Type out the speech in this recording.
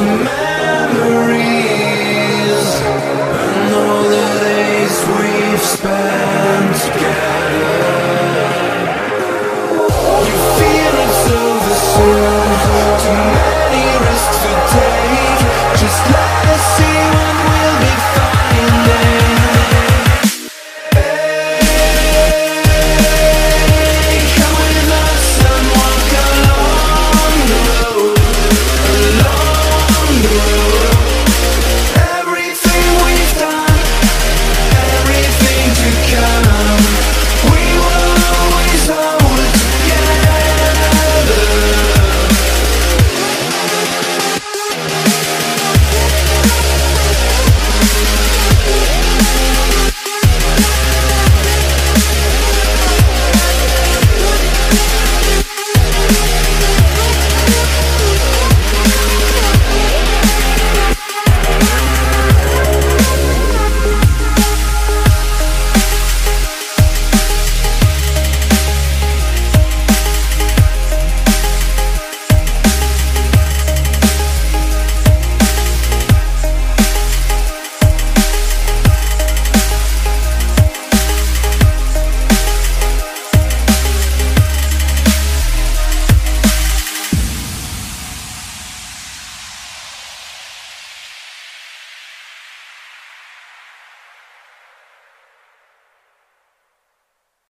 memories and all the days we've spent.